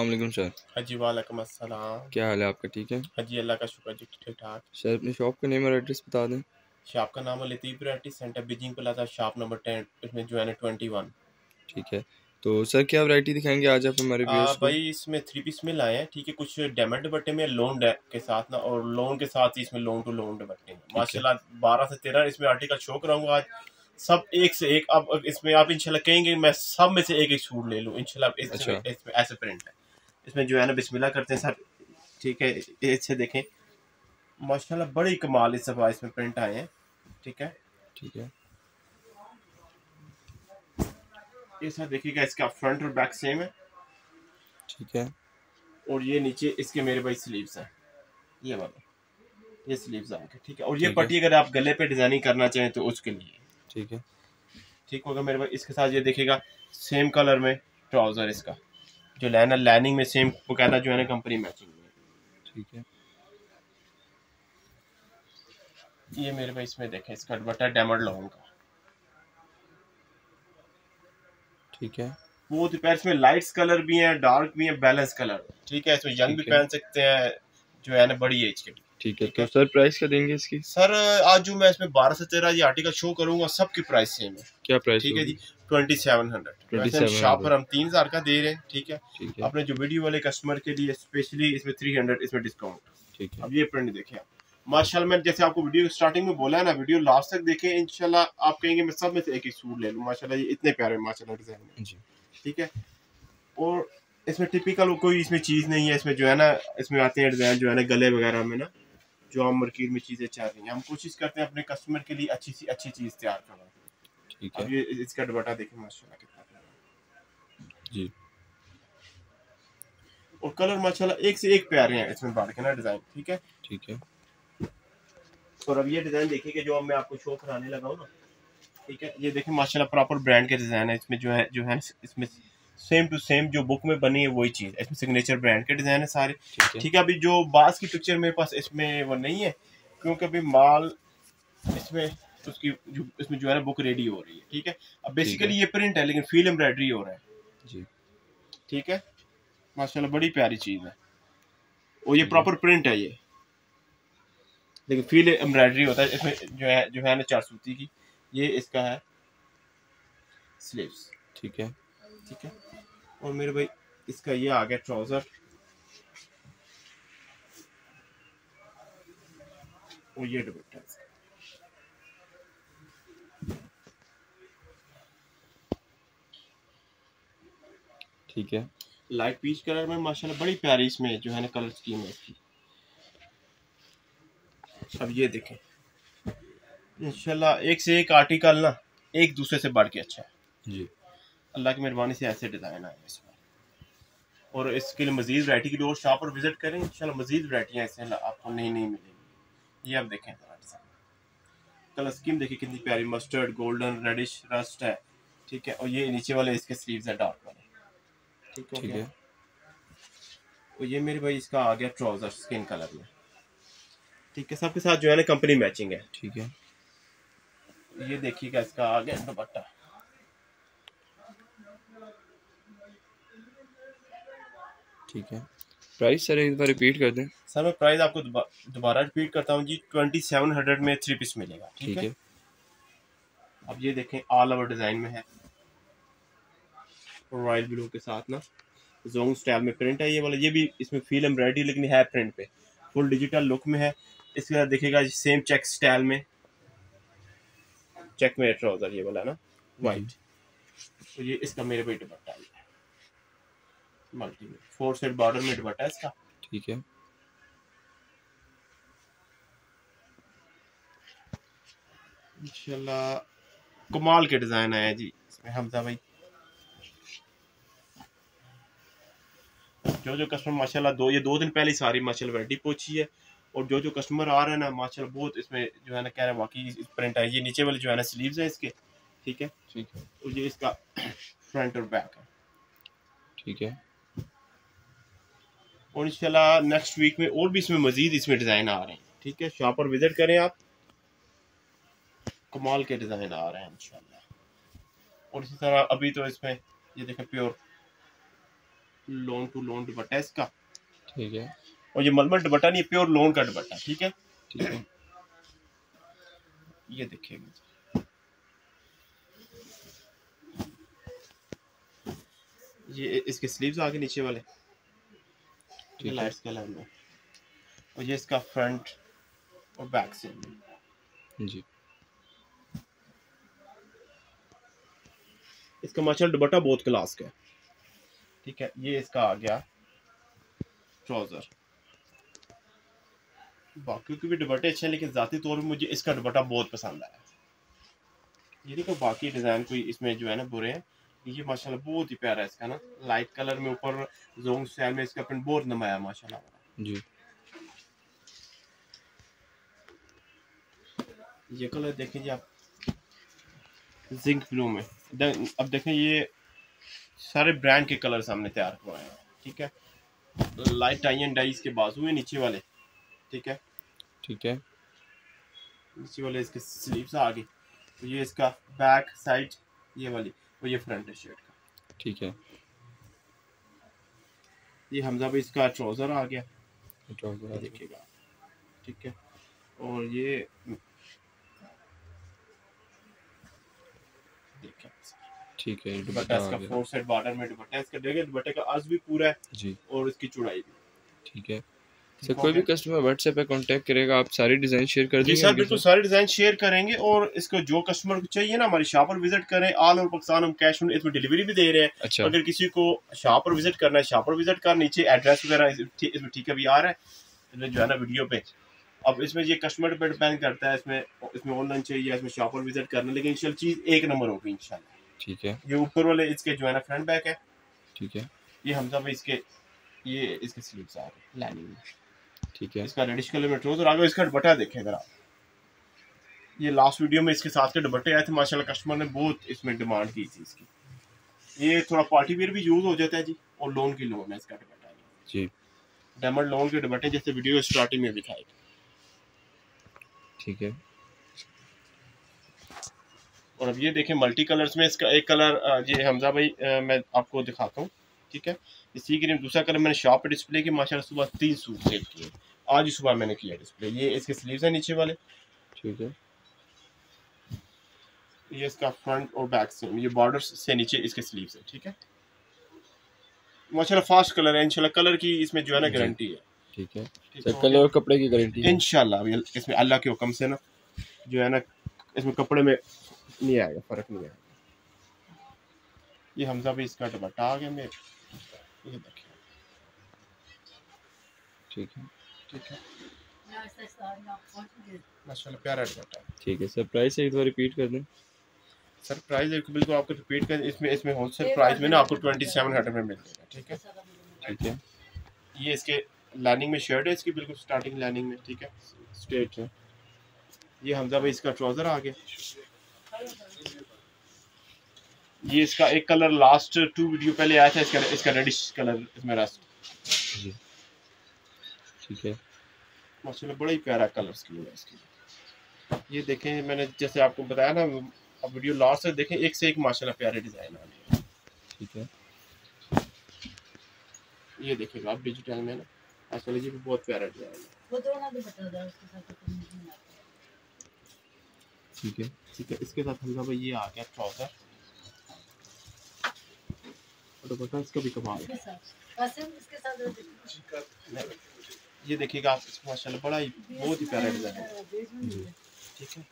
السلام علیکم سر۔ ہاں جی وعلیکم السلام۔ کیا حال ہے آپ کا؟ ٹھیک ہے؟ ہاں جی اللہ کا شکر جی ٹھیک ٹھاک۔ سر اپنی شاپ کا نیم اور ایڈریس بتا دیں۔ شاپ کا نام ہے Latif variety centre Beijing plaza shop number ten اس میں جو ہے نا ٹوئنٹی ون۔ ٹھیک ہے۔ تو سر کیا ورائٹی دکھائیں گے آج آپ ہمارے ویورس کو؟ بھائی اس میں تھری پیس میں لائے ہیں ٹھیک ہے کچھ ڈیمنڈ بٹے میں لون کے ساتھ نا اور لون کے ساتھ ہی اس میں لون ٹو لون بٹے ہیں۔ ماشاء اللہ بارہ سے تیرہ اس میں آرٹیکل شو کراؤں گا آج۔ سب ایک سے ایک اب اس میں آپ انشاءاللہ کہیں گے میں سب میں سے ایک ایک سوٹ لے لوں۔ انشاءاللہ اس اچھا۔ میں اس میں ایسے پرنٹ ہے۔ اس میں جو ہے نا بسم اللہ کرتے ہیں سر۔ ٹھیک ہے اس سے دیکھیں۔ ماشاءاللہ بڑی کمال اس دفعہ اس میں پرنٹ آئے ہیں۔ ٹھیک ہے۔ ٹھیک ہے۔ یہ سر دیکھیے گا اس کا فرنٹ اور بیک سیم ہے۔ ٹھیک ہے۔ اور یہ نیچے اس کے میرے بھائی سلیوز ہیں۔ یہ والا۔ یہ سلیوز آئے گا ٹھیک ہے۔ اور یہ۔ پٹی اگر آپ گلے پہ ڈیزائننگ کرنا چاہیں تو اس کے لیے۔ ٹھیک ہے۔ ٹھیک ہوگا میرے بھائی۔ اس کے ساتھ یہ دیکھے گا سیم کلر میں ٹراؤزر اس کا۔ جو لائن ہے لائننگ میں سیم باقاعدہ جو ہے نا کمپنی میچنگ میں ٹھیک ہے۔ یہ میرے بھائی اس میں دیکھیں اس کا دوپٹہ ڈیمنڈ لونگ کا۔ ٹھیک ہے۔ ہی پیار اس میں لائٹس کلر بھی ہیں ڈارک بھی ہیں بیلنس کلر ٹھیک ہے اس میں ینگ بھی۔ پہن سکتے ہیں جو ہے نا بڑی ایج کے۔ بھی ٹھیک ہے تو۔ سر پرائس کیا دیں گے اس کی؟ سر آج جو میں اس میں بارہ سے تیرہ یہ آرٹیکل شو کروں گا سب کی پرائس سیم ہے۔ کیا پرائس ٹھیک ہے جی۔ ٹوئنٹی سیون ہنڈریڈ 2700 شاپ پر ہم تین ہزار کا دے رہے ہیں ٹھیک ہے اپنے جو ویڈیو والے کسٹمر کے لیے اسپیشلی اس میں تھری ہنڈریڈ اس میں ڈسکاؤنٹ اب یہ پرنٹ دیکھیں آپ ماشاء اللہ میں جیسے آپ کو ویڈیو اسٹارٹنگ میں بولا ہے نا ویڈیو لاسٹ تک دیکھیں انشاءاللہ آپ کہیں گے میں سب میں سے ایک ایک سوٹ لے لوں ماشاء اللہ یہ اتنے پیارے ماشاء اللہ ڈیزائن ٹھیک ہے اور اس میں ٹپیکل کوئی اس میں چیز نہیں ہے اس میں جو ہے نا اس میں آتے ہیں ڈیزائن جو ہے نا گلے وغیرہ میں نا جو ہم مارکیٹ میں چیزیں چل رہی ہیں ہم کوشش کرتے ہیں اپنے کسٹمر کے لیے اچھی سی اچھی چیز تیار کرنا اب یہ اس کا دوپٹہ دیکھیں ماشاء اللہ کتنا پیارا۔ جی۔ اور کلر ماشاء اللہ ایک سے ایک پیارے ہیں اس میں بڑھ کے نا ڈیزائن ٹھیک ہے؟ ٹھیک ہے۔ اور اب یہ ڈیزائن دیکھیے کہ جو اب میں آپ کو شو کرانے لگا ہوں نا ٹھیک ہے؟ یہ دیکھیں ماشاء اللہ پراپر برانڈ کے ڈیزائن ہے اس میں جو ہے جو ہے اس میں سیم ٹو سیم جو بک میں بنی ہے وہی چیز اس میں سگنیچر برانڈ کے ڈیزائن ہے سارے۔ ٹھیک ہے۔ ابھی جو بعض کی پکچر میرے پاس اس میں وہ نہیں ہے کیونکہ ابھی مال اس میں اس کی جو اس میں جو ہے نا بک ریڈی ہو رہی ہے ٹھیک ہے اب بیسیکلی یہ پرنٹ ہے لیکن فیل امبرائڈری ہو رہا ہے جی ٹھیک ہے ماشاء اللہ بڑی پیاری چیز ہے اور یہ پراپر پرنٹ ہے یہ لیکن فیل امبرائڈری ہوتا ہے اس میں جو ہے جو ہے نا چار سوتی کی یہ اس کا ہے سلیوز ٹھیک ہے ٹھیک ہے اور میرے بھائی اس کا یہ آ گیا ٹراؤزر اور یہ دوپٹہ ٹھیک ہے۔ لائٹ پیچ کلر میں ماشاءاللہ بڑی پیاری اس میں جو ہے نا کلر اسکیم ہے اس کی۔ اب یہ دیکھیں۔ انشاءاللہ ایک سے ایک آرٹیکل نا ایک دوسرے سے بڑھ کے اچھا ہے۔ جی۔ اللہ کی مہربانی سے ایسے ڈیزائن آئے ہیں اس میں۔ اور اس کے لیے مزید ورائٹی کی اور شاپ پر وزٹ کریں۔ انشاءاللہ مزید ورائٹیاں اس سے آپ کو نئی نئی ملیں گی۔ یہ آپ دیکھیں۔ کلر اسکیم دیکھیں کتنی پیاری مسٹرڈ گولڈن ریڈش رسٹ ہے۔ ٹھیک ہے۔ اور یہ نیچے والے اس کے سلیوز ہے ڈارک والے۔ ٹھیک ہے۔ یہ میرے بھائی اس کا آ گیا ٹراؤزر اسکن کلر میں۔ ٹھیک ہے سب کے ساتھ جو ہے نا کمپنی میچنگ ہے۔ ٹھیک ہے۔ یہ دیکھیے گا اس کا آ گیا دوپٹہ۔ ٹھیک ہے۔ پرائس سر ایک بار ریپیٹ کر دیں۔ سر میں پرائز آپ کو دوبا- دوبارہ ریپیٹ کرتا ہوں جی ٹوئنٹی سیون ہنڈریڈ میں تھری پیس ملے گا ٹھیک ہے؟ اب یہ دیکھیں آل اوور ڈیزائن میں ہے۔ رائل بلو کے ساتھ نا۔ زونگ سٹائل میں پرنٹ ہے یہ والا یہ بھی اس میں فیل امبرائڈری لیکن ہے پرنٹ پہ۔ فل ڈیجیٹل لک میں ہے۔ اس کے ساتھ دیکھے گا سیم چیک سٹائل میں۔ چیک میں ٹراؤزر یہ والا نا۔ وائٹ تو یہ اس کا میرے پہ دوپٹہ ہے۔ ملٹی میں فور سیٹ بارڈر میں دوپٹہ ہے اس کا۔ ٹھیک ہے۔ انشاءاللہ کمال کے ڈیزائن ہیں جی۔ اس میں حمزہ بھائی۔ جو جو کسٹمر ماشاءاللہ دو یہ دو دن پہلے ساری ماشاءاللہ ورائٹی پہنچی ہے اور جو جو کسٹمر آ رہے ہیں نا ماشاءاللہ بہت اس میں جو ہے نا کہہ رہے ہیں واقعی پرنٹ ہے۔ یہ نیچے والے جو ہے نا سلیوز ہیں اس کے ٹھیک ہے؟ ٹھیک ہے۔ اور یہ اس کا فرنٹ اور بیک ہے۔ ٹھیک ہے۔ اور انشاءاللہ نیکسٹ ویک میں اور بھی اس میں مزید اس میں ڈیزائن آ رہے ہیں۔ ٹھیک ہے؟ شاپ پر وزٹ کریں آپ۔ کمال کے ڈیزائن آ رہے ہیں انشاءاللہ۔ اور اسی طرح ابھی تو اس میں یہ دیکھیں پیور لون ٹو لون دوپٹہ ہے اس کا۔ ٹھیک ہے۔ اور یہ ململ دوپٹہ نہیں پیور لون کا دوپٹہ ٹھیک ہے؟ ٹھیک ہے۔ یہ دیکھیں گے یہ اس کے سلیوز آگے نیچے والے۔ لائٹس کلر میں۔ اور یہ اس کا فرنٹ اور بیک سے۔ جی۔ اس کا ماشاء دوپٹہ بہت کلاس کا ہے۔ ٹھیک ہے یہ اس کا آ گیا۔ ٹراؤزر باقیوں کے بھی دوپٹے اچھے ہیں لیکن ذاتی طور پہ مجھے اس کا دوپٹہ بہت پسند آیا۔ یہ دیکھو باقی ڈیزائن کوئی اس میں جو ہے نا برے ہیں یہ ماشاءاللہ بہت ہی پیارا ہے اس کا نا۔ لائٹ کلر میں اوپر زونگ اسٹائل میں اس کا پرنٹ بہت نمایا ماشاءاللہ۔ جی۔ یہ کلر دیکھیں جی آپ۔ زنک بلو میں۔ اب دیکھیں یہ سارے برانڈ کے کلر ہم نے تیار کروائے ہیں ٹھیک ہے؟ لائٹ ٹائی اینڈ ڈائی اس کے بازو ہیں نیچے والے ٹھیک ہے؟ ٹھیک ہے۔ نیچے والے اس کے سلیوز آ گئی تو یہ اس کا بیک سائڈ یہ والی اور یہ فرنٹ شرٹ کا۔ ٹھیک ہے۔ یہ حمزہ بھائی اس کا ٹراؤزر آ گیا۔ ٹراؤزر یہ آ گیا۔ دیکھیے گا ٹھیک ہے؟ اور یہ دیکھیں ٹھیک ہے دوپٹہ اس کا فور بارڈر میں دوپٹہ ہے اس کا دیکھیں دوپٹے کا عرض بھی پورا ہے جی۔ اور اس کی چوڑائی بھی۔ ٹھیک ہے۔ سر کوئی بھی کسٹمر واٹس ایپ پہ کانٹیکٹ کرے گا آپ ساری ڈیزائن شیئر کر جی دیں گے سر بالکل؟ سارے ڈیزائن شیئر کریں گے اور اس کو جو کسٹمر کو چاہیے نا ہماری شاپ پر وزٹ کریں۔ آل اوور پاکستان ہم کیش اس میں ڈیلیوری بھی دے رہے ہیں۔ اچھا۔ اگر کسی کو شاپ پر وزٹ کرنا ہے شاپ پر وزٹ کر نیچے ایڈریس وغیرہ اس میں ٹھیک ہے بھی آ رہا ہے۔ جو ہے نا ویڈیو پہ۔ اب اس میں یہ کسٹمر پہ ڈپینڈ کرتا ہے اس میں اس میں آن لائن چاہیے اس میں شاپ پر وزٹ کرنا لیکن چیز ایک نمبر ہوگی انشاءاللہ۔ ٹھیک ہے۔ یہ اوپر والے اس کے جو ہے نا فرنٹ بیک ہے ٹھیک ہے۔ یہ حمزہ بھائی اس کے یہ اس کے سلیپس آ رہے ہیں لائننگ میں۔ ٹھیک ہے۔ اس کا ریڈش کلر میں ٹروزر آ گیا اس کا دوپٹہ دیکھیں ذرا۔ یہ لاسٹ ویڈیو میں اس کے ساتھ کے دوپٹے آئے تھے۔ ماشاءاللہ کسٹمر نے بہت اس میں ڈیمانڈ کی تھی اس کی۔ یہ تھوڑا پارٹی ویئر بھی یوز ہو جاتا ہے جی۔ اور لون کی لون ہے اس کا دوپٹہ۔ جی۔ ڈیمنڈ لون کے دوپٹے جیسے ویڈیو اسٹارٹنگ میں دکھائے ٹھیک ہے۔ اور اب یہ دیکھیں ملٹی کلرز میں اس کا ایک کلر یہ حمزہ بھائی میں آپ کو دکھاتا ہوں ٹھیک ہے؟ اسی کے لیے دوسرا کلر میں نے شاپ پہ ڈسپلے کی ماشاءاللہ صبح تین سوٹ سیل کیے آج ہی صبح میں نے کیا ڈسپلے یہ اس کے سلیوز ہیں نیچے والے۔ ٹھیک ہے۔ یہ اس کا فرنٹ اور بیک سے یہ بارڈر سے نیچے اس کے سلیوز ہے ٹھیک ہے؟ ماشاءاللہ فاسٹ کلر ہے انشاءاللہ کلر کی اس میں جو ہے نا جی۔ گارنٹی ہے۔ ٹھیک ہے۔ ٹھیک ہے؟ کلر اور کپڑے کی گارنٹی ہے۔ انشاءاللہ اس میں اللہ کے حکم سے نا جو ہے نا اس میں کپڑے میں نہیں آئے گا فرق نہیں آئے گا۔ یہ حمزہ بھی اس کا دوپٹہ آ گیا میں یہ دیکھیں۔ ٹھیک ہے۔ ٹھیک ہے۔ ماشاءاللہ پیارا دوپٹہ ہے ٹھیک ہے سر پرائس ایک بار ریپیٹ کر دیں۔ سر پرائز ایک بالکل آپ کو ریپیٹ کر اس میں اس میں ہول سیل پرائز میں نا آپ کو ٹوئنٹی سیون ہنڈریڈ میں مل جائے گا ٹھیک ہے؟ ٹھیک ہے۔ یہ اس کے لائننگ میں شرٹ ہے اس کی بالکل سٹارٹنگ لائننگ میں ٹھیک ہے؟ اسٹریٹ ہے۔ یہ حمزہ بھائی اس کا ٹراؤزر آ گیا یہ اس کا ایک کلر لاسٹ ٹو ویڈیو پہلے آیا تھا اس کا اس کا ریڈش کلر اس میں رسٹ جی۔ ٹھیک ہے۔ ماشاءاللہ بڑا ہی پیارا کلر اسکیم ہے اس کی۔ یہ دیکھیں میں نے جیسے آپ کو بتایا نا اب ویڈیو لاسٹ سے دیکھیں ایک سے ایک ماشاءاللہ پیارے ڈیزائن آ رہے ہیں۔ ٹھیک ہے۔ یہ دیکھیں گا آپ ڈیجیٹل میں نا۔ ماشاءاللہ یہ بھی بہت پیارا ڈیزائن ہے۔ ٹھیک ہے۔ ٹھیک ہے اس کے ساتھ حمزہ بھائی یہ آ گیا ٹراؤزر دوپٹہ اس کا بھی کمال ہے۔ یہ دیکھیے گا آپ اس میں ماشاءاللہ بڑا ہی بہت ہی پیارا ڈیزائن ہے۔ ٹھیک ہے۔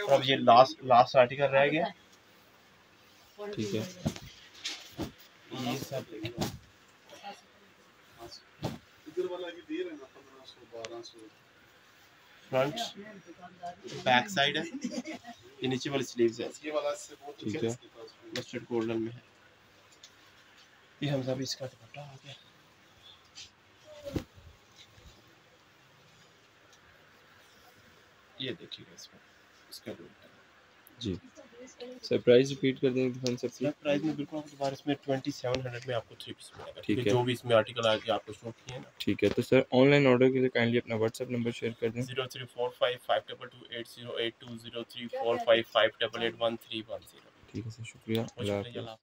اور اب یہ لاسٹ لاسٹ آرٹیکل رہ گیا۔ ٹھیک ہے۔ یہ سب دیکھیں فرنٹ بیک سائڈ ہے یہ نیچے والی سلیوز ہے ٹھیک ہے مسٹرڈ گولڈن میں ہے یہ ہم سب اس کا دوپٹہ آ گیا یہ دیکھیے گا اس میں اس کا دوپٹہ جی۔ سر پرائز ریپیٹ کر دیں دکان سر سر پرائز میں بالکل آپ کے بارے میں ٹوئنٹی سیون ہنڈریڈ میں آپ کو تھری پیس ملے گا۔ ٹھیک ہے۔ جو بھی اس میں آرٹیکل آ کے آپ کو شو کیے نا ٹھیک ہے تو سر آن لائن آرڈر کے لیے کائنڈلی اپنا واٹس ایپ نمبر شیئر کر دیں۔ Zero three four five five double two eight zero eight two zero three four five five double eight one three one zero ٹھیک ہے سر شکریہ۔ حافظ۔ اللہ